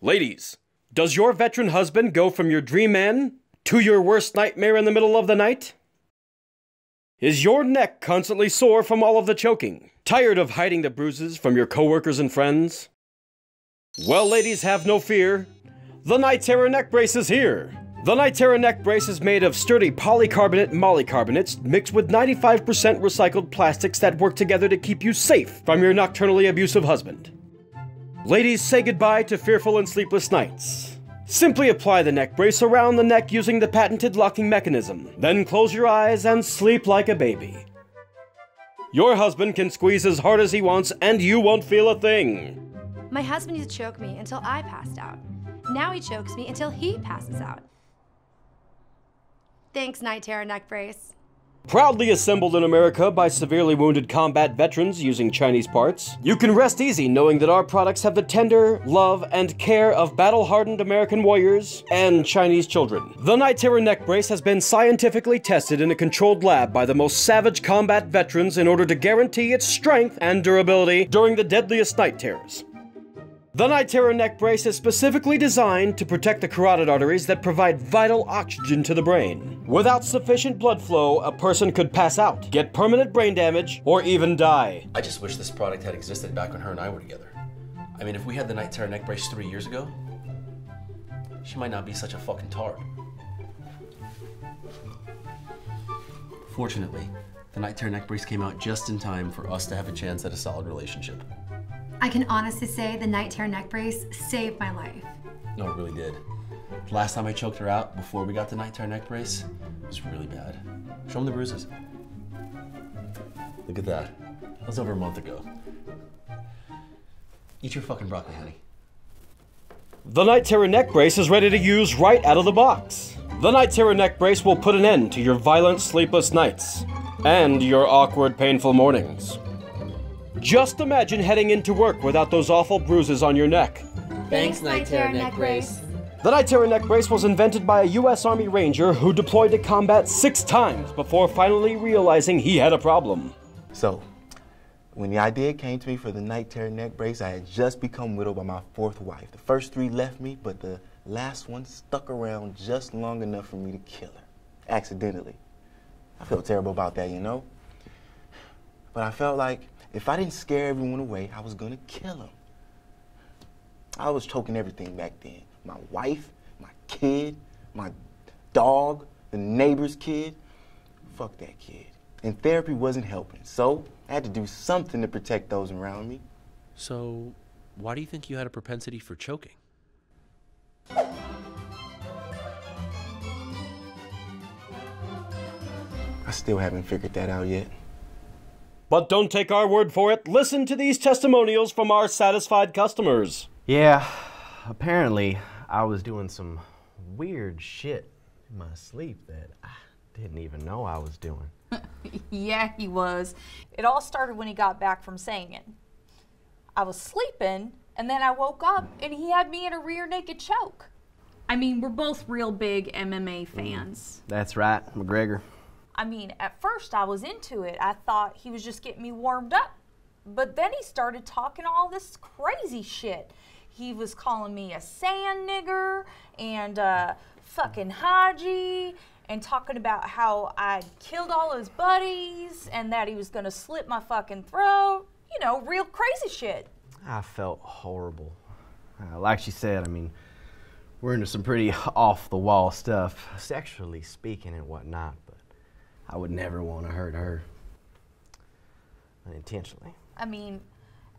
Ladies, does your veteran husband go from your dream man to your worst nightmare in the middle of the night? Is your neck constantly sore from all of the choking? Tired of hiding the bruises from your coworkers and friends? Well, ladies, have no fear. The Night Terror neck brace is here. The Night Terror neck brace is made of sturdy polycarbonate molycarbonates mixed with 95% recycled plastics that work together to keep you safe from your nocturnally abusive husband. Ladies, say goodbye to fearful and sleepless nights. Simply apply the neck brace around the neck using the patented locking mechanism. Then close your eyes and sleep like a baby. Your husband can squeeze as hard as he wants and you won't feel a thing. My husband used to choke me until I passed out. Now he chokes me until he passes out. Thanks, Night Terror neck brace. Proudly assembled in America by severely wounded combat veterans using Chinese parts, you can rest easy knowing that our products have the tender love and care of battle hardened American warriors and Chinese children. The Night Terror neck brace has been scientifically tested in a controlled lab by the most savage combat veterans in order to guarantee its strength and durability during the deadliest night terrors. The Night Terror neck brace is specifically designed to protect the carotid arteries that provide vital oxygen to the brain. Without sufficient blood flow, a person could pass out, get permanent brain damage, or even die. I just wish this product had existed back when her and I were together. I mean, if we had the Night Terror neck brace three years ago, she might not be such a fucking tard. Fortunately, the Night Terror neck brace came out just in time for us to have a chance at a solid relationship. I can honestly say the Night Terror neck brace saved my life. No, it really did. The last time I choked her out before we got the Night Terror neck brace was really bad. Show them the bruises. Look at that. That was over a month ago. Eat your fucking broccoli, honey. The Night Terror neck brace is ready to use right out of the box. The Night Terror neck brace will put an end to your violent, sleepless nights and your awkward, painful mornings. Just imagine heading into work without those awful bruises on your neck. Thanks, Night Terror neck brace. The Night Terror neck brace was invented by a U.S. Army Ranger who deployed to combat six times before finally realizing he had a problem. So, when the idea came to me for the Night Terror neck brace, I had just become widowed by my fourth wife. The first three left me, but the last one stuck around just long enough for me to kill her, accidentally. I felt terrible about that, you know? But I felt like if I didn't scare everyone away, I was gonna kill them. I was choking everything back then. My wife, my kid, my dog, the neighbor's kid. Fuck that kid. And therapy wasn't helping. So I had to do something to protect those around me. So, why do you think you had a propensity for choking? I still haven't figured that out yet. But don't take our word for it. Listen to these testimonials from our satisfied customers. Yeah, apparently I was doing some weird shit in my sleep that I didn't even know I was doing. yeah, he was. It all started when he got back from singing. I was sleeping, and then I woke up, and he had me in a rear naked choke. I mean, we're both real big MMA fans. Mm, that's right, McGregor. I mean, at first I was into it. I thought he was just getting me warmed up. But then he started talking all this crazy shit. He was calling me a sand nigger and uh, fucking Haji and talking about how I'd killed all his buddies and that he was gonna slit my fucking throat. You know, real crazy shit. I felt horrible. Uh, like she said, I mean, we're into some pretty off the wall stuff, sexually speaking and whatnot, but I would never want to hurt her unintentionally. I mean,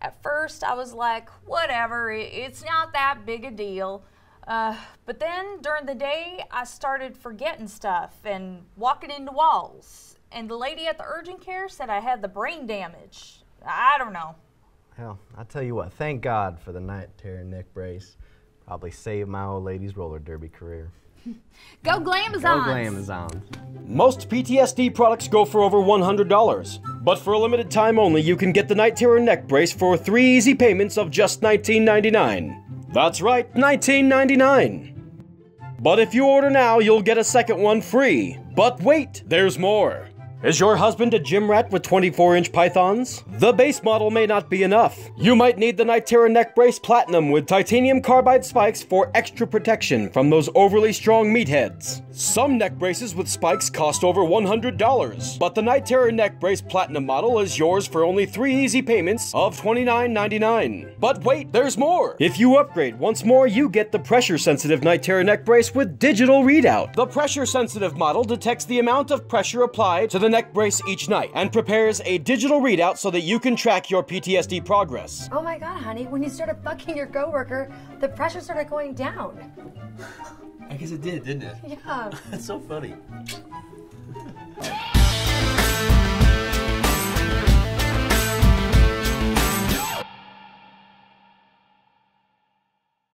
at first I was like, whatever, it's not that big a deal. Uh, but then during the day, I started forgetting stuff and walking into walls. And the lady at the urgent care said I had the brain damage. I don't know. Hell, I tell you what, thank God for the night terror neck brace. Probably saved my old lady's roller derby career. Go Glamazons! Go Glamazons. Most PTSD products go for over $100. But for a limited time only, you can get the Night Terror neck brace for three easy payments of just $19.99. That's right, $19.99. But if you order now, you'll get a second one free. But wait, there's more. Is your husband a gym rat with 24 inch pythons? The base model may not be enough. You might need the Night Terror Neck Brace Platinum with titanium carbide spikes for extra protection from those overly strong meatheads. Some neck braces with spikes cost over $100, but the Night Terror Neck Brace Platinum model is yours for only three easy payments of $29.99. But wait, there's more! If you upgrade once more, you get the pressure sensitive Night Terror Neck Brace with digital readout. The pressure sensitive model detects the amount of pressure applied to the neck brace each night and prepares a digital readout so that you can track your PTSD progress. Oh my god, honey, when you started fucking your coworker, the pressure started going down. I guess it did, didn't it? Yeah. That's so funny.